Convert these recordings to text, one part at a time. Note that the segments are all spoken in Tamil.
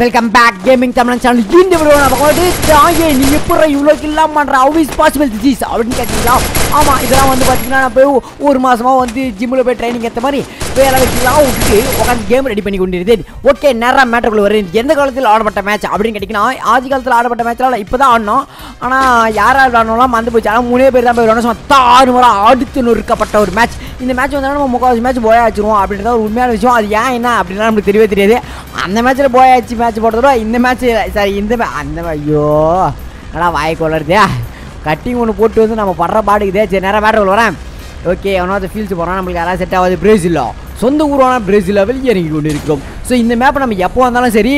Welcome back gaming Tamil channel இந்த வீடியோ நம்ம வந்து தாயே நீ எப்படி இவ்வளோ இல்லாமல் பண்ணுற ஹவு இஸ் பாசிபிள் டிசீஸ் அப்படின்னு கேட்டீங்களா? ஆமாம் இதெல்லாம் வந்து பார்த்தீங்கன்னா நான் போய் ஒரு மாதமாக வந்து ஜிம்மில் போய் ட்ரைனிங் ஏற்ற மாதிரி வேலை வச்சுலாம் விட்டுட்டு உட்காந்து கேம் ரெடி பண்ணி கொண்டிருந்தேன். ஓகே நேரம் மேட்டருக்குள்ள வருது எந்த காலத்தில் ஆடப்பட்ட மேட்ச் அப்படின்னு கேட்டிங்கன்னா ஆதி காலத்தில் ஆடப்பட்ட மேட்ச்லாம் இப்போ தான் ஆடினோம் ஆனால் யார் யார் விளாடணும்லாம் மறந்து போச்சு. ஆனால் மூணே பேர் தான் போய் விளாடணும் சும்மா தாறு முறை அடுத்து நொறுக்கப்பட்ட ஒரு மேட்ச் இந்த மேட்ச் வந்தாலும் நம்ம முக்கால்வாசி மேட்ச் போய் ஆச்சிருவோம் அப்படின்றத ஒரு உண்மையான விஷயம். அது ஏன் என்ன அப்படின்னா நம்மளுக்கு தெரியவே தெரியாது. அந்த மேட்ச்சில் போய் ஆச்சு மேட்ச் போடுறதோட இந்த மேட்ச் சாரி இந்த ma- அந்த ஐயோ நல்லா வாய் கொள்ளறதே கட்டிங் ஒன்று போட்டு வந்து நம்ம படுற பாடுக்குதே சரி நேரம் மேட்டர் வரேன். ஓகே அவனாவது ஃபீல்ஸ் போகிறான் நம்மளுக்கு யாராவது செட் ஆகாது. பிரேசிலோ சொந்த ஊரான பிரேசிலாவில் இறங்கி கொண்டு இருக்கிறோம் ஸோ இந்த மேப்பை நம்ம எப்போ வந்தாலும் சரி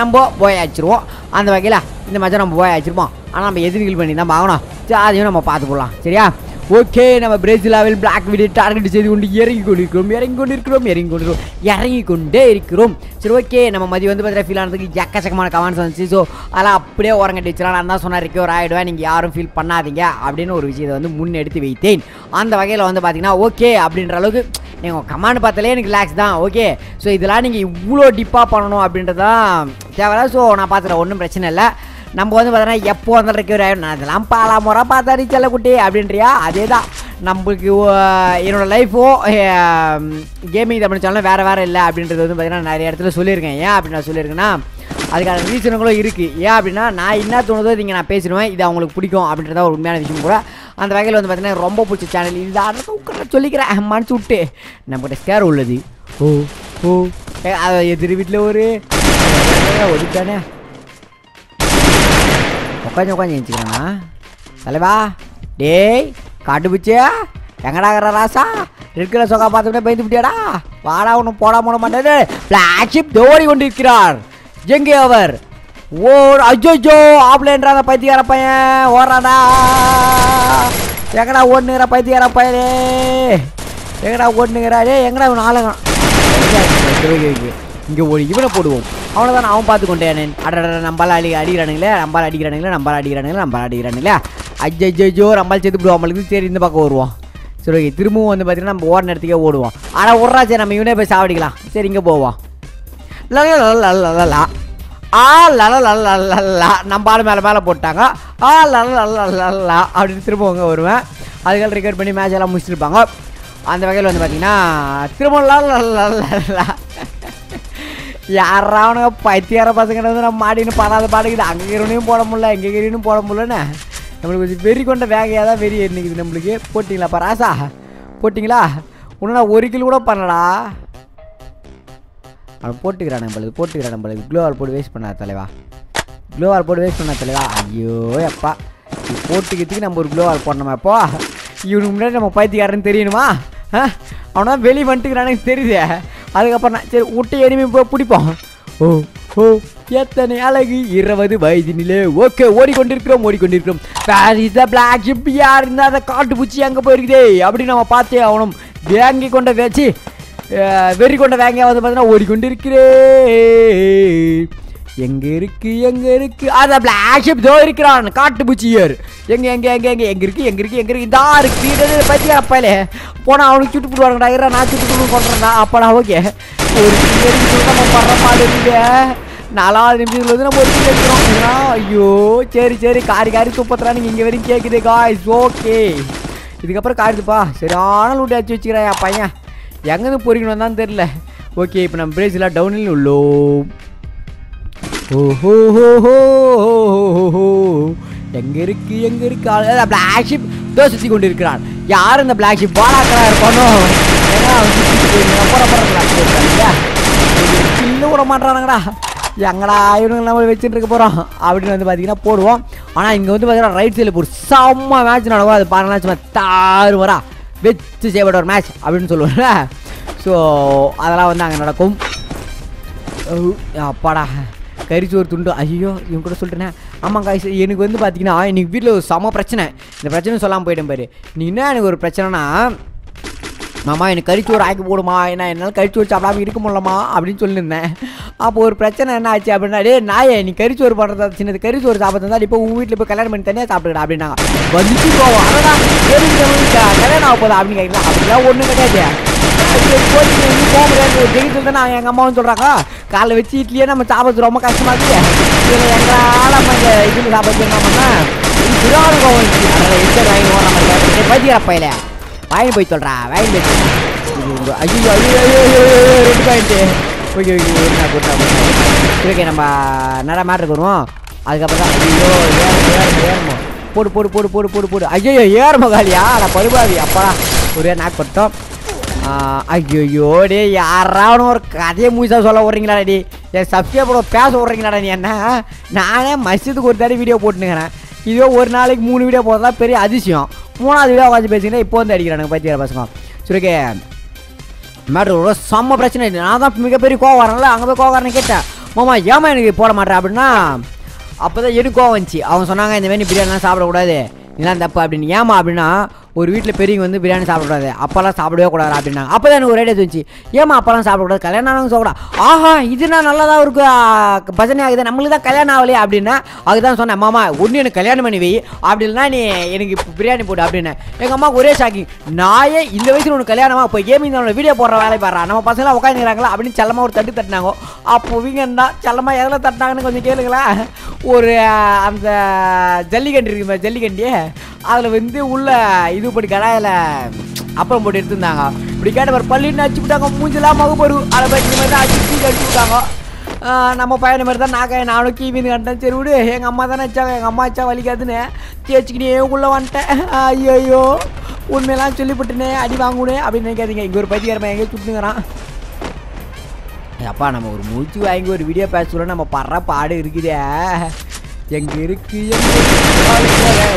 நம்ம போய் ஆச்சிருவோம் அந்த வகையில் இந்த மேட்சை நம்ம போய் ஆச்சிருப்போம் ஆனால் நம்ம எதிர்கள் பண்ணி தான் பார்க்கணும். சரி அதையும் நம்ம பார்த்து போடலாம். சரியா? ஓகே நம்ம பிரேசிலாவில் பிளாக் வீடியோ டார்கெட் செய்து கொண்டு இறங்கி கொண்டிருக்கிறோம் இறங்கி கொண்டிருக்கிறோம் இறங்கி கொண்டிருக்கிறோம் இறங்கி கொண்டே இருக்கிறோம். சரி ஓகே நம்ம மதியம் வந்து பார்த்தீங்கன்னா ஃபீல் ஆனதுக்கு எக்கச்சக்கமான கமெண்ட்ஸ் வந்துச்சு. ஸோ அதெல்லாம் அப்படியே ஓரங்கட்டி வச்சுலாம் நான் தான் சொன்ன ரிக்கவர் ஆகிடுவேன் நீங்கள் யாரும் ஃபீல் பண்ணாதீங்க அப்படின்னு ஒரு விஷயத்தை வந்து முன்னெடுத்து வைத்தேன். அந்த வகையில் வந்து பார்த்தீங்கன்னா ஓகே அப்படின்ற அளவுக்கு நீங்கள் கமாண்ட் பார்த்தாலே எனக்கு ரிலாக்ஸ் தான் ஓகே. ஸோ இதெல்லாம் நீங்கள் இவ்வளோ டிப்பாக பண்ணணும் அப்படின்றதான் தேவையில்ல. ஸோ நான் பார்த்துறேன் ஒன்றும் பிரச்சனை இல்லை. நம்ம வந்து பார்த்தோன்னா எப்போ வந்து ரெக்கவர் ஆகிடும் நான் இதெல்லாம் பாலா முறை பார்த்தாடி செல்லக்குட்டி அப்படின்றியா? அதே தான் நம்மளுக்கு என்னோடய என்னோட லைஃபோ கேமிங் தமிழ் சேனலும் வேறு வேறு இல்லை அப்படின்றது வந்து பார்த்தீங்கன்னா நிறைய இடத்துல சொல்லியிருக்கேன். ஏன் அப்படி நான் சொல்லியிருக்கேன்னா அதுக்கான ரீசனுங்களும் இருக்குது ஏன் அப்படின்னா நான் என்ன தோணுதோ இங்கே நான் பேசிடுவேன். இது அவங்களுக்கு பிடிக்கும் அப்படின்றத ஒரு உண்மையான விஷயம் கூட. அந்த வகையில் வந்து பார்த்தீங்கன்னா ரொம்ப பிடிச்ச சேனல் இது அதை சொல்லிக்கிறேன். மனசு விட்டு. நம்மகிட்ட ஸ்கேர் உள்ளது. ஓ ஓ. அதை அது எதிர் வீட்டில் ஒரு ஒதுக்கானே உட்காந்து உட்காந்து எழுச்சிக்கிறானா தலைவா டேய் காட்டுப்பிச்சியா எங்கடா இருக்கிற ராசா இருக்கிற சொகா பார்த்துக்கிட்டே பயந்து விட்டியாடா வாடா ஒன்றும் போடா போட மாட்டேது பிளாக்ஷிப் தோடி கொண்டிருக்கிறார் எங்கே அவர் ஓ அஜோஜோ ஆப்லேன்றாங்க பைத்தியார பையன் ஓடுறாடா எங்கடா ஓடுனுங்கிற பைத்தியார பையனே எங்கடா ஓடுனுங்கிறா எங்கடா இவன் ஆளுங்க இங்கே ஒரு இவனை போடுவோம் அவனை தான் அவன் பார்த்து கொண்டேன் அடட நம்பால் அடி அடிக்கிறானுங்களே நம்பால் அடிக்கிறானுங்களே நம்பால் அடிக்கிறானுங்களே நம்பால் அடிக்கிறானுங்களே அஜ்ஜோ நம்பால் சேர்த்து விடுவோம் நம்மளுக்கு சரி இந்த பக்கம் வருவோம் சரி ஓகே திரும்பவும் வந்து பார்த்தீங்கன்னா நம்ம ஓடுற இடத்துக்கே ஓடுவோம் ஆனால் விட்றா சரி நம்ம இவனே போய் சாவடிக்கலாம் சரி இங்கே போவோம் லலா ஆ லல நம்ம ஆள் மேலே மேலே போட்டாங்க ஆ லல அப்படின்னு திரும்பவங்க வருவேன் அதுக்காக ரெக்கார்ட் பண்ணி மேட்ச் எல்லாம் முடிச்சிருப்பாங்க அந்த வகையில் வந்து பார்த்தீங்கன்னா திரும்ப லலா யாரா அவனுங்க பைத்தியார பசங்க வந்து நம்ம மாடின்னு படாத பாடுக்குது அங்கே இருனையும் போட முடியல எங்கே இருனும் போட முடியலண்ணே நம்மளுக்கு கொஞ்சம் வெறி கொண்ட வேகையாக தான் வெறி என்னைக்குது நம்மளுக்கு. போட்டிங்களாப்பா ராசா? போட்டிங்களா? ஒன்று நான் ஒரு கிலோ கூட பண்ணலடா. அவன் போட்டுக்கிறான் நம்மளுக்கு போட்டுக்கிறான் நம்மளுக்கு. க்ளோவால் போட்டு வேஸ்ட் பண்ணா தலைவா. க்ளோவால் போட்டு வேஸ்ட் பண்ணா தலைவா. ஐயோ அப்பா. இது போட்டுக்கிறதுக்கு நம்ம ஒரு க்ளோவால் போடணுமா இப்போ இவனுக்கு முன்னாடி நம்ம பைத்தியக்காரன்னு தெரியணுமா? ஆ? அவனா வெளியே வந்துட்டுக்கிறானு தெரியுதே. அதுக்கப்புறம் நான் சரி விட்டு எனிமே போய் பிடிப்போம். ஓ ஓ எத்தனை அழகு. இருபது வயதினிலே ஓகே ஓடிக்கொண்டிருக்கிறோம் ஓடிக்கொண்டிருக்கிறோம். பாரிஸ் பிளாக் ஷிப் யார் இருந்தால் அந்த காட்டுப்பூச்சி அங்கே போயிருக்குதே. அப்படின்னு நம்ம பார்த்தே அவனும் வேங்கி கொண்ட வச்சு வெறி கொண்ட வேங்கியாவது வந்து பார்த்தீங்கன்னா ஓடிக்கொண்டிருக்கிறே. எங்க இருக்கு எங்க இருக்கு? அத பிளாஷிப் தோ இருக்கிறான். காட்டுப்பூச்சியர் எங்க எங்க எங்க எங்க எங்க இருக்கு எங்க இருக்கு எங்க இருக்கு? இதா இருக்கு. இது பத்தி அப்பாலே? போனா அவனுக்கு சுட்டு போடுவாங்கடா இரா நான் சுட்டு போடுவோம் பண்றேன்டா அப்படா ஓகே. ஒரு நம்ம படுற மாதிரி நாலாவது நிமிஷத்துல வந்து நம்ம ஒரு கிலோ எடுக்கிறோம் ஐயோ சரி சரி. காரி காரி துப்பத்துறானுங்க இங்க வரைக்கும் கேக்குது காய்ஸ் ஓகே. இதுக்கப்புறம் காரிதுப்பா. சரியான லூட்டி அடிச்சு வச்சுக்கிறேன் பையன். எங்கேருந்து பொறிக்கணும் தான் தெரில ஓகே இப்போ நம்ம பிரேசிலாக டவுனில் உள்ளோம். ஓஹோ ஹோ ஹோ ஹோ எங்க இருக்கு எங்க இருக்கு? பிளாக் ஷிப் தோ சுத்தி கொண்டு இருக்கிறான் யார் இந்த பிளாக் ஷிப் பாலாக்கரா இருப்பானோ? ஏன்னா அவன் சுத்திட்டு போயிருக்கான். விட மாட்டானுங்கடா எங்கடா இவனுங்க நம்ம வச்சுட்டு இருக்க போகிறோம் அப்படின்னு வந்து பார்த்தீங்கன்னா போடுவோம். ஆனால் இங்கே வந்து பார்த்தீங்கன்னா ரைட் சைடில் ஒரு செம்ம மேட்ச் நடக்கும். அது பாருங்களா சும்மா தாறு வரா வச்சு செய்யப்பட்ட ஒரு மேட்ச் அப்படின்னு சொல்லுவாங்க ஸோ அதெல்லாம் வந்து அங்கே நடக்கும். அப்பாடா. அப்பாடா கறிச்சோறு துண்டு. ஐயோ இவன் கூட சொல்லிட்டேனே. ஆமாம் காய்ஸ் எனக்கு வந்து பார்த்தீங்கன்னா எனக்கு வீட்டில் ஒரு செம பிரச்சனை. இந்த பிரச்சனை சொல்லாமல் போயிட்டேன் பாரு. நீ என்ன எனக்கு ஒரு பிரச்சனைனா மாமா எனக்கு கறிச்சோறு ஆக்கி போடுமா? ஏன்னா என்னால் கறிச்சோறு சாப்பிடாம இருக்க முடியலமா அப்படின்னு சொல்லியிருந்தேன். அப்போ ஒரு பிரச்சனை என்ன ஆச்சு அப்படின்னா டே நாயே நீ கறிச்சோறு பண்ணுறதா சின்னது. கறிச்சோறு சாப்பிட்றதா இப்போ உங்கள் வீட்டில் போய் கல்யாணம் பண்ணி தனியாக சாப்பிடுடா அப்படின்னாங்க வந்து போவோம் அடடா கல்யாணம் ஆக போதா அப்படின்னு கேட்கலாம் அப்படிலாம் ஒன்றும் கிடையாது. நீ நான் எங்கள் அம்மாவும் சொல்கிறாங்க காலைல வச்சு இட்லியே நம்ம சாப்பிட்றது ரொம்ப கஷ்டமாக இருக்குது இதில் எங்களால் நம்ம இந்த இதில் சாப்பிட்றோம்னா திருவாரூர் கோவில் அதனால் எந்த வாங்கி போகிறோம் நம்ம பற்றிக்கிற பையில? வாங்கி போய் ஐயோ ஐயோ நம்ம நிறைய மேட்ரு அதுக்கப்புறம் தான் ஐயோ ஏறணும் ஏறணும் ஏறணும் போடு போடு போடு போடு போடு போடு. ஐயோ ஏறமோ காலியா நான் பருவாதி அப்பா ஒரே நாக் பண்ணிட்டோம். ஐயோ டே யாராவது ஒரு கதையை மூசா சொல்ல விட்றீங்களா டி என் சப்ஸ்கிரைபரோட பேச விட்றீங்களாடா நீ என்ன? நானே மசித்துக்கு ஒரு தடவை வீடியோ போட்டுனுக்கிறேன். இதோ ஒரு நாளைக்கு மூணு வீடியோ போடுறதா பெரிய அதிசயம். மூணாவது வீடியோ உட்காந்து பேசிங்கன்னா இப்போ வந்து அடிக்கிறானுங்க பத்தியார பசங்க. சுருக்கே ஓகே ஒரு செம்ம பிரச்சனை இல்லை நான் தான் மிகப்பெரிய கோவம் வரல அங்கே போய் கோவக்காரனை கேட்டேன். மாமா ஏமா எனக்கு போட மாட்டேன் அப்படின்னா அப்போ தான் எனக்கு கோவம் வந்துச்சு. அவங்க சொன்னாங்க இந்த மாதிரி பிரியாணிலாம் சாப்பிடக்கூடாது. இதெல்லாம் தப்பு அப்படின்னு. ஏமா அப்படின்னா ஒரு வீட்டில் பெரியவங்க வந்து பிரியாணி சாப்பிடக்கூடாது. அப்போல்லாம் சாப்பிடவே கூடாது அப்படின்னாங்க. அப்போ தான் எனக்கு ஒரு ஐடியா தோணுச்சு. ஏமா அப்போல்லாம் சாப்பிடக்கூடாது? கல்யாணம் ஆனவங்க சாப்பிடா ஆஹா இதுனா நல்லா தான் இருக்கு பஜனை ஆகுது. நம்மளுக்கு தான் கல்யாணம் ஆகலையே அப்படின்னா அதுதான் சொன்னேன் மாமா ஒன்று எனக்கு கல்யாணம் பண்ணி வை. அப்படி இல்லைனா நீ எனக்கு இப்போ பிரியாணி போடு அப்படின்னு எங்கள் அம்மா ஒரே ஷாக்கிங் நாயே இந்த வயசில் உனக்கு கல்யாணமா? இப்போ கேமிங் தான் வீடியோ போடுற வேலை பாடுறா. நம்ம பசங்களாம் உட்காந்துக்கிறாங்களா அப்படின்னு செல்லமாக ஒரு தட்டு தட்டினாங்க. அப்போ இவங்க என்ன செல்லமாக எதில் தட்டினாங்கன்னு கொஞ்சம் கேளுங்களேன் ஒரு அந்த ஜல்லிக்கண்டு இருக்கு ஜல்லிக்கண்டி அதில் வந்து உள்ள இது போட்டு கடாயில் அப்புறம் போட்டு எடுத்துருந்தாங்க. இப்படி கேட்டவர் பள்ளின்னு அடிச்சு விட்டாங்க மூஞ்செல்லாம் மகுபரு. அதை போய் இந்த மாதிரி தான் அடிச்சு அடிச்சு விட்டாங்க. நம்ம பையனை மாதிரி தான் நாக்க நானும் கீவின்னு கண்டேன். சரி விடு எங்கள் அம்மா தானே வச்சாங்க எங்கள் அம்மா வச்சா வலிக்காதுன்னு. தேய்ச்சிக்கினே உள்ளே வந்துட்டேன். ஐயோ உண்மையெல்லாம் சொல்லிவிட்டுனே அடி வாங்குனே அப்படின்னு நினைக்காதீங்க. இங்கே ஒரு பைத்தியக்காரன் எங்கேயும் சுட்டுங்கிறான் அப்பா நம்ம ஒரு மூச்சு வாங்கி ஒரு வீடியோ பேச நம்ம படுற பாடு இருக்குதே. எங்கே இருக்கு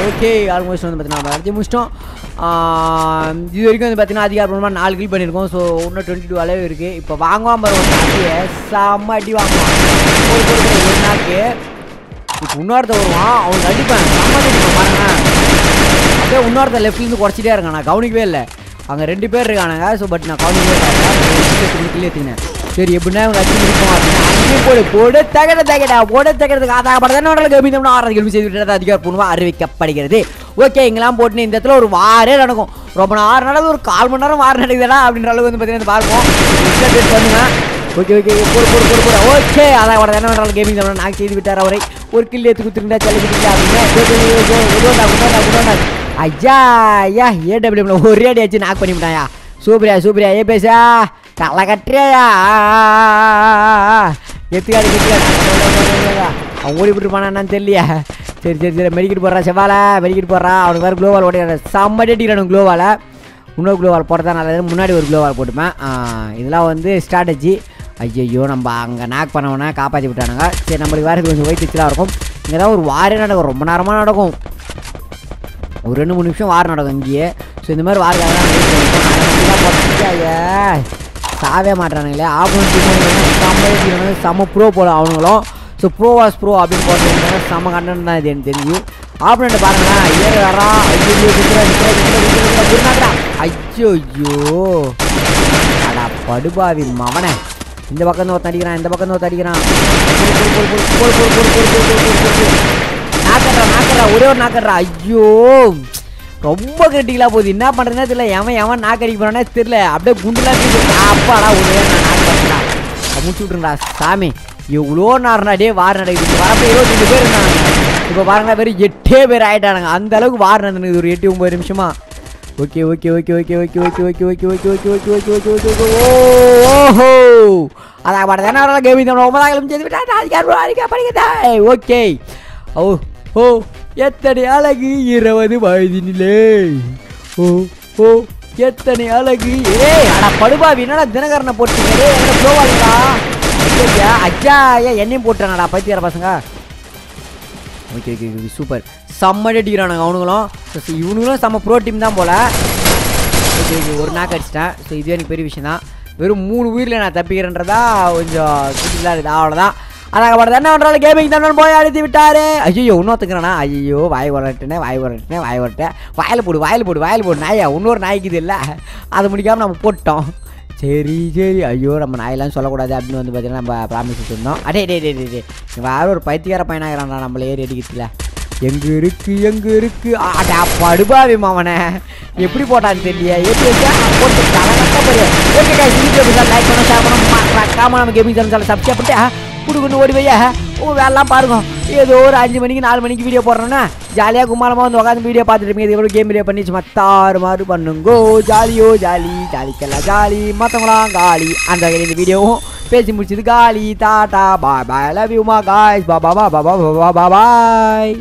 ஓகே ஆல்மோஸ்ட் வந்து பார்த்தீங்கன்னா நம்ம முடிச்சிட்டோம். இது வரைக்கும் வந்து பார்த்தீங்கன்னா அதிகாரப்பூர்வமாக நாலு கில் பண்ணியிருக்கோம். ஸோ இன்னும் டுவெண்ட்டி டூ அளவு இருக்குது இப்போ வாங்குவான் பாரு ஒரு நாளைக்கு செம்ம அடி வாங்குவான். ஒரு ஒரு நாளைக்கு இப்போ இன்னொருத்த வருவான். அவனுக்கு அடிப்பேன். செம்ம அடிப்பான் பாருங்க. அப்படியே இன்னொருத்த லெஃப்ட்லேருந்து குறைச்சிட்டே இருக்கான். நான் கவனிக்கவே இல்லை. அங்கே ரெண்டு பேர் இருக்கானுங்க. ஸோ பட் நான் கவனிக்கவே இல்லை. கிளி எடுத்துக்கினேன். சரி எப்படின்னா இவங்க அடிச்சு முடிப்போம் அப்படின்னா போடு போடு தகட தகடா போட தகடத்துக்கு ஆதாகப்படதான் கவிதம்னா ஆறாவது கேள்வி செய்து விட்டது. அதிகாரப்பூர்வமாக அறிவிக்கப்படுகிறது. ஓகே இங்கெல்லாம் போட்டுன்னு இந்த இடத்துல ஒரு வாரே நடக்கும். ரொம்ப நேரம் நடக்குது ஒரு கால் மணி நேரம் வாரம் நடக்குதுடா அப்படின்ற அளவுக்கு வந்து பார்த்தீங்கன்னா பார்ப்போம் பண்ணுங்க ஓகே ஓகே போடு போடு போடு போடு. ஓகே அதான் அவரை என்ன பண்ணுறாங்க கேமிங் தமிழ் நான் செய்து விட்டார் அவரை. ஒரு கிள்ளி எடுத்து குத்துருந்தா செல்லிக்கிட்டீங்க அப்படின்னா ஐயா ஐயா ஏடபிள்யூ ஒரே அடி ஆச்சு நாக் பண்ணி விட்டாயா சூப்பரியா சூப்பரியா ஏ பேசா தலை கட்டுறியா எத்துக்காடி கெத்துக்காடி அவன் ஓடி விட்டுருப்பானா என்னன்னு தெரியலையா. சரி சரி சரி மெடிக்கெட் போடுறா செவ்வால மெடிக்கெட் போடுறா. அவனுக்கு வேறு க்ளோவால் ஓடிடுற. செம்மடி அடிக்கிறானு க்ளோவால் இன்னொரு க்ளோவால் போட்டதா நல்லது. முன்னாடி ஒரு க்ளோவால் போட்டுப்பேன் இதெல்லாம் வந்து ஸ்ட்ராட்டஜி ஐயோ நம்ம அங்கே நாக் பண்ணவனா காப்பாற்றி விட்டானுங்க. சரி நம்மளுக்கு வேறு கொஞ்சம் ஒயிட் வச்சுலாம் இருக்கும். இங்கே தான் ஒரு வாரே நடக்கும். ரொம்ப நேரமாக நடக்கும். ஒரு ரெண்டு மூணு நிமிஷம் வாரம் நடக்கும் இங்கேயே. ஸோ இந்த மாதிரி வாரம் ஐயா சாவே மாட்டானுங்களே ஆப்போசிட் செம்ம ப்ரோ போல அவனுங்களும் ஸோ ப்ரோ வாஸ் ப்ரோ அப்படின்னு போட்டிருந்தாங்க செம கண்டன் தான் இது எனக்கு தெரியும் ஆப்போனண்ட் பாருங்களேன் ஏற வேறா ஐயோ ஐயோ அடா படுபாவி மவனே இந்த பக்கம் ஒருத்தன் அடிக்கிறான் இந்த பக்கம் ஒருத்தன் அடிக்கிறான் நாக்கடுறா நாக்கடுறா ஒரே ஒரு நாக்கடுறா ஐயோ ரொம்ப கிரிட்டிக்கலாக போகுது என்ன பண்ணுறதுனே தெரியல எவன் எவன் நாக்கு அடிக்க போறானே தெரியல அப்படியே குண்டுலாம் அப்பாடா உடனே நான் நாக்கு பண்ணுறா முடிச்சு விட்ருங்கடா சாமி எவ்வளோ நேரம்டா டே வார் நடக்குது வரப்போ இருபத்தஞ்சு பேர் இருந்தாங்க இப்போ பாருங்க பேர் எட்டே பேர் ஆயிட்டானுங்க அந்த அளவுக்கு வார் நடந்துருக்குது ஒரு எட்டு ஒம்பது நிமிஷமா okay okay okay okay okay okay okay okay okay okay okay okay okay okay okay ஓஹோ அதான் பாட்டு தானே கேமி ரொம்ப ஒன்பதாம் கிளம்பி செய்து விட்டா அதிகாரம் அடிக்க ஓகே ஓ ஓ எத்தனை அழகு இருபது வயதினிலே? ஓ ஓ எத்தனை அழகு? ஏய் அடா படுபாவி என்னடா தினகரனை போட்டுருக்கே என்ன ப்ளோவாலிங்களா ஐயா ஐயா ஐயா என்னையும் போட்டுறானடா பைத்தியார பசங்க. Okay okay okay super. செம்ம அடிக்கிறானுங்க அவனுங்களும். So, இவனுங்களும் செம்ம ப்ரோ டீம் தான் போல. ஓகே ஓகே ஒரு நாக்கு அடிச்சிட்டேன். ஸோ இதுவே எனக்கு பெரிய விஷயம் தான் வெறும் மூணு உயிரில் நான் தப்பிக்கிறேன்றதா கொஞ்சம் கிட்டிலாம் இருக்குது. அவ்வளோதான் அதாகப்பட்டது என்ன பண்ணுறாலும் கேமிங் தான் போய் அழுத்தி விட்டாரு. ஐயோ இன்னொருத்துக்கிறானா ஐயோ வாய் வரட்டேனே வாய் வரட்டேனே வாய் வரட்டேன். வாயில் போடு வாயில் போடு வாயில் போடு. நாயா இன்னொரு நாய்க்குது இல்லை. அது முடிக்காமல் நம்ம போட்டோம். சரி சரி. ஐயோ நம்ம நாயெல்லாம் சொல்லக்கூடாது அப்படின்னு வந்து பார்த்தீங்கன்னா நம்ம ப்ராமிஸ் வச்சுருந்தோம் அடே டே டே டே டே வேற ஒரு பைத்தியார பையனாகிறான்டா நம்மள ஏறி அடிக்கிறதுல. எங்கே இருக்கு எங்கே இருக்கு? அடா படுபாவி மாவனே எப்படி போட்டான்னு தெரியல எப்படி வச்சா போட்டு தலை கட்ட போறியா லைக் பண்ண ஷேர் பண்ண மறக்காம நம்ம கேமிங் சேனல் சப்ஸ்கிரைப் பண்ணிட்டு குடுக்குன்னு ஓடி போய் உங்கள் வேலைலாம் பாருங்க. ஏதோ ஒரு அஞ்சு மணிக்கு நாலு மணிக்கு வீடியோ போடுறோன்னா ஜாலியாக குமாரமாக வந்து உட்காந்து வீடியோ பார்த்துட்டு இருப்பீங்க இதுக்கப்புறம் கேம் வீடியோ பண்ணி சும்மா தாறு மாறு பண்ணுங்கோ. ஜாலியோ ஜாலி ஜாலிக்கெல்லாம் ஜாலி. மற்றவங்களாம் காலி. அந்த வகையில் இந்த வீடியோவும் பேசி முடிச்சது காலி. Tata bye bye love you மா காய்ஸ் பா பா பா பா பா பா பாய்